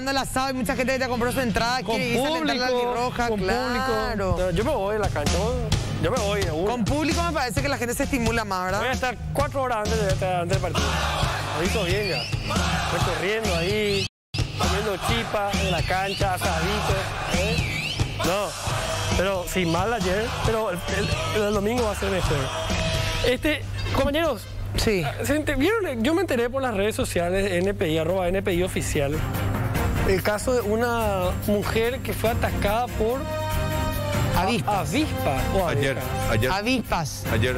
acabando el asado, hay mucha gente ya compró su entrada, Con público, la roja, con claro. público. Yo me voy a la cancha, yo me voy. una. Con público me parece que la gente se estimula más, Voy a ¿verdad? estar cuatro horas antes, de, antes del partido. Ahorita bien ya. Estoy corriendo ahí, comiendo chipa en la cancha, asadito. ¿eh? No, pero sin mal ayer, pero el, el- el domingo va a ser mejor. Este, compañeros, Sí. ¿se enter- ¿vieron? Yo me enteré por las redes sociales NPI, arroba NPI oficial, el caso de una mujer que fue atacada por Avispas. avispa o Ayer, ayer, Avispas. ayer.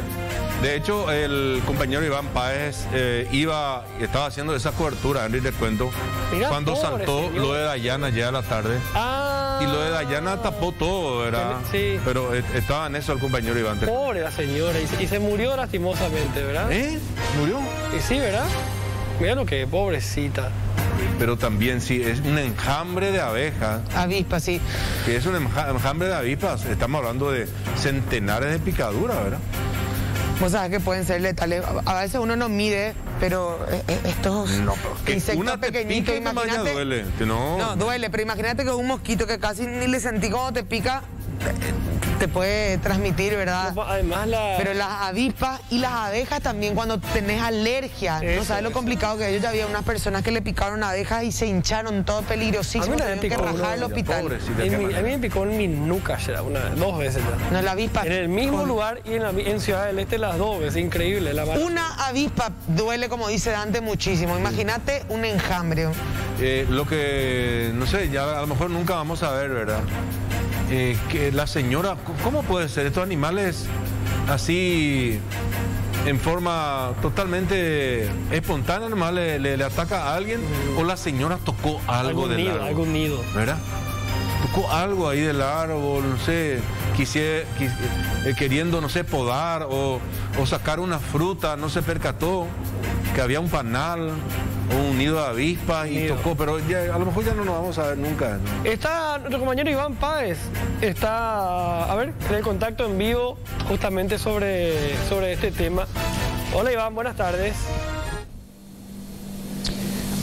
De hecho, el compañero Iván Páez eh, iba, estaba haciendo esa cobertura, Henry, les cuento, Mira, cuando pobre saltó señor. lo de Dayana ya a la tarde. Ah, Y lo de Dayana tapó todo, ¿verdad? Sí. Pero eh, estaba en eso el compañero Iván. Pobre la señora, y se, y se murió lastimosamente, ¿verdad? ¿Eh? ¿Murió? Y sí, ¿verdad? Mira lo que, pobrecita. Pero también sí, es un enjambre de abejas, Avispas, sí. que es un enja- enjambre de avispas. Estamos hablando de centenares de picaduras, ¿verdad? Vos sabés que pueden ser letales. A veces uno no mide, pero eh, eh, estos Que insectos una te pequeñitos, imagínate. duele. No, No, duele, pero imagínate que un mosquito que casi ni le sentí cuando te pica, te, puede transmitir, ¿verdad? Además, la. Pero las avispas y las abejas también cuando tenés alergia. no Eso, sabes lo eso. complicado que es. Yo ya había unas personas que le picaron abejas y se hincharon todo peligrosísimo. A mí que picó rajar el hospital. pobrecita, en mi- a mí me picó en mi nuca ya, una, dos veces ya. No, la avispa. En el mismo con- lugar y en, la, en Ciudad del Este las dos veces, increíble. La mano. Una avispa duele, como dice Dante, muchísimo. Imagínate un enjambre. Eh, lo que, no sé, ya a lo mejor nunca vamos a ver, ¿verdad? Eh, que la señora, ¿cómo puede ser? Estos animales así, en forma totalmente espontánea, nomás le, le- le ataca a alguien o la señora tocó algo algún del nido, árbol. algún nido. ¿Verdad? Tocó algo ahí del árbol, no sé, quisiera, quis- eh, queriendo, no sé, podar o, o sacar una fruta, no se percató que había un panal un nido de avispas y Nido. tocó, pero ya, a lo mejor ya no nos vamos a ver nunca. ¿no? Está nuestro compañero Iván Páez, está, a ver, en el contacto en vivo justamente sobre, sobre este tema. Hola Iván, buenas tardes.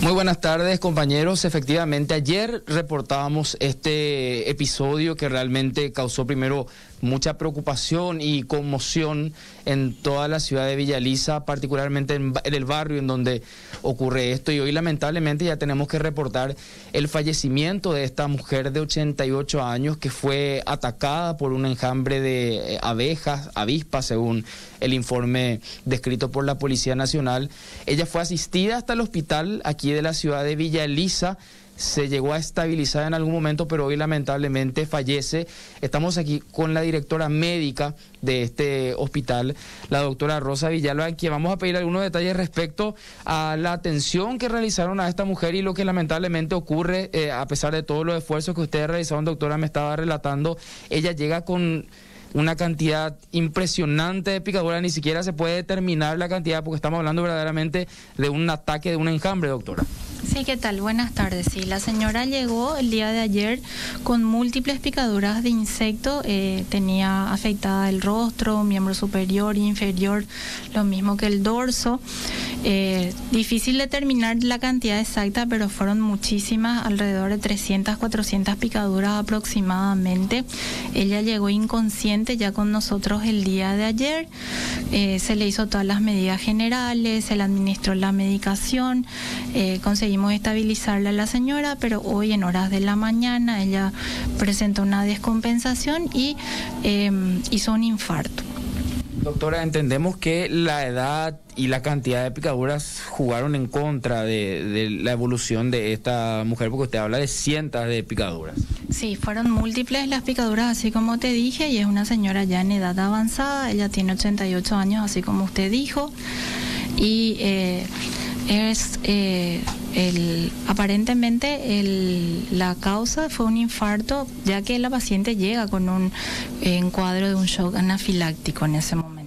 Muy buenas tardes compañeros. Efectivamente, ayer reportábamos este episodio que realmente causó primero mucha preocupación y conmoción en toda la ciudad de Villaliza, particularmente en, el barrio en donde ocurre esto. Y hoy lamentablemente ya tenemos que reportar el fallecimiento de esta mujer de 88 años que fue atacada por un enjambre de eh, abejas, avispas, según el informe descrito por la Policía Nacional. Ella fue asistida hasta el hospital aquí de la ciudad de Villa Elisa. Se llegó a estabilizar en algún momento, pero hoy lamentablemente fallece. Estamos aquí con la directora médica de este hospital, la doctora Rosa Villalba, a quien vamos a pedir algunos detalles respecto a la atención que realizaron a esta mujer y lo que lamentablemente ocurre, eh, a pesar de todos los esfuerzos que ustedes realizaron, doctora, me estaba relatando, ella llega con una cantidad impresionante de picaduras, ni siquiera se puede determinar la cantidad porque estamos hablando verdaderamente de un ataque, de un enjambre, doctora. Sí, ¿qué tal? Buenas tardes. Sí, la señora llegó el día de ayer con múltiples picaduras de insecto. eh, tenía afectada el rostro, miembro superior inferior, lo mismo que el dorso. Eh, difícil determinar la cantidad exacta, pero fueron muchísimas, alrededor de 300, 400 picaduras aproximadamente. Ella llegó inconsciente ya con nosotros el día de ayer. Eh, se le hizo todas las medidas generales, se le administró la medicación, eh, conseguimos estabilizarla a la señora, pero hoy en horas de la mañana ella presentó una descompensación y eh, hizo un infarto. Doctora, entendemos que la edad y la cantidad de picaduras jugaron en contra de, la evolución de esta mujer, porque usted habla de cientos de picaduras. Sí, fueron múltiples las picaduras, así como te dije, y es una señora ya en edad avanzada, ella tiene 88 años, así como usted dijo, y eh, es eh, el, aparentemente la causa fue un infarto, ya que la paciente llega con un encuadro de un shock anafiláctico en ese momento.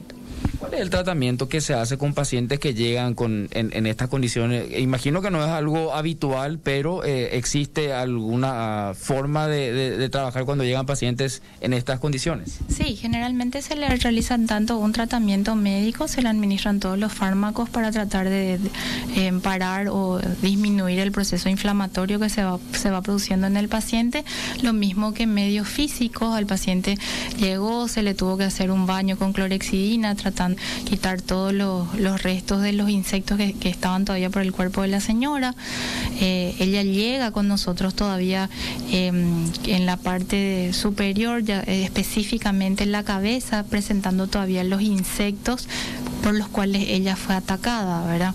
¿Cuál es el tratamiento que se hace con pacientes que llegan con, en, estas condiciones? Imagino que no es algo habitual, pero eh, ¿existe alguna forma de, trabajar cuando llegan pacientes en estas condiciones? Sí, generalmente se le realizan tanto un tratamiento médico, se le administran todos los fármacos para tratar de, eh, parar o disminuir el proceso inflamatorio que se va, se va produciendo en el paciente. Lo mismo que medios físicos, al paciente llegó, se le tuvo que hacer un baño con clorexidina, tratando quitar todos los, restos de los insectos que, estaban todavía por el cuerpo de la señora. Eh, ella llega con nosotros todavía em, en la parte superior, ya, eh, específicamente en la cabeza, presentando todavía los insectos por los cuales ella fue atacada, ¿verdad?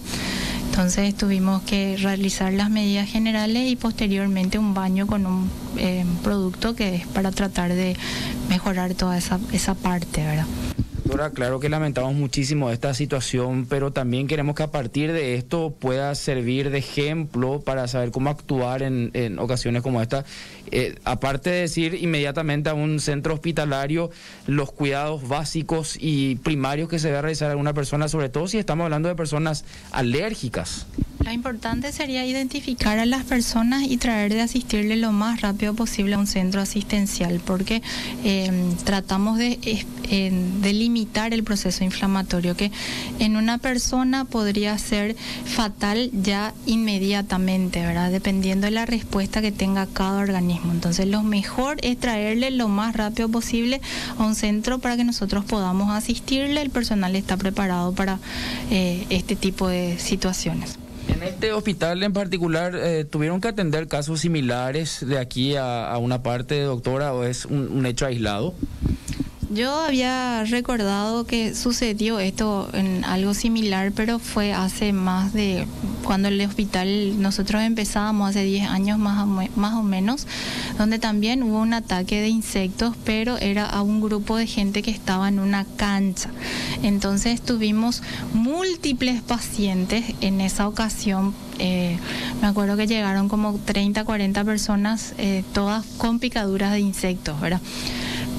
Entonces tuvimos que realizar las medidas generales y posteriormente un baño con un em, producto que es para tratar de mejorar toda esa, esa parte, ¿verdad? Doctora, claro que lamentamos muchísimo esta situación, pero también queremos que a partir de esto pueda servir de ejemplo para saber cómo actuar en, ocasiones como esta. Eh, aparte de decir inmediatamente a un centro hospitalario los cuidados básicos y primarios que se debe realizar a una persona, sobre todo si estamos hablando de personas alérgicas. Lo importante sería identificar a las personas y traer de asistirle lo más rápido posible a un centro asistencial, porque em, tratamos de, limitar el proceso inflamatorio, que en una persona podría ser fatal ya inmediatamente, ¿verdad? Dependiendo de la respuesta que tenga cada organismo. Entonces, lo mejor es traerle lo más rápido posible a un centro para que nosotros podamos asistirle. El personal está preparado para eh, este tipo de situaciones. En este hospital en particular, eh, ¿tuvieron que atender casos similares de aquí a, una parte, doctora, o es un hecho aislado? Yo había recordado que sucedió esto en algo similar, pero fue hace más de cuando el hospital nosotros empezábamos hace 10 años más o, más o menos, donde también hubo un ataque de insectos, pero era a un grupo de gente que estaba en una cancha. Entonces tuvimos múltiples pacientes en esa ocasión eh, me acuerdo que llegaron como 30, 40 personas, eh, todas con picaduras de insectos, ¿verdad?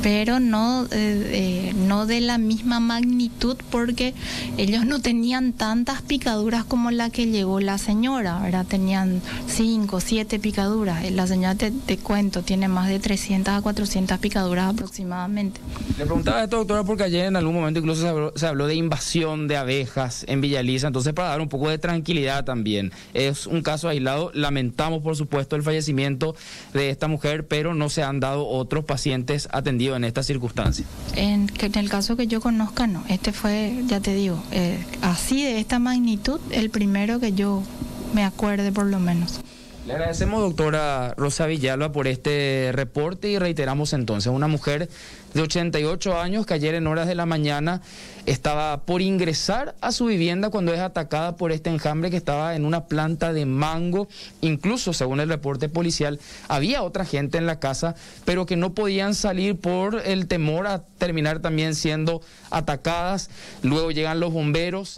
Pero no, eh, eh, no de la misma magnitud porque ellos no tenían tantas picaduras como la que llegó la señora, ¿verdad? Tenían cinco, siete picaduras. La señora, te, cuento, tiene más de 300 a 400 picaduras aproximadamente. Le preguntaba esto, doctora, porque ayer en algún momento incluso se habló, de invasión de abejas en Villaliza, entonces para dar un poco de tranquilidad también. Es un caso aislado, lamentamos por supuesto el fallecimiento de esta mujer, pero no se han dado otros pacientes atendidos en estas circunstancias? En, el caso que yo conozca, no. Este fue, ya te digo, eh, así de esta magnitud, el primero que yo me acuerde por lo menos. Le agradecemos, doctora Rosa Villalba, por este reporte y reiteramos entonces, una mujer de 88 años que ayer en horas de la mañana estaba por ingresar a su vivienda cuando es atacada por este enjambre que estaba en una planta de mango. Incluso, según el reporte policial, había otra gente en la casa, pero que no podían salir por el temor a terminar también siendo atacadas. Luego llegan los bomberos.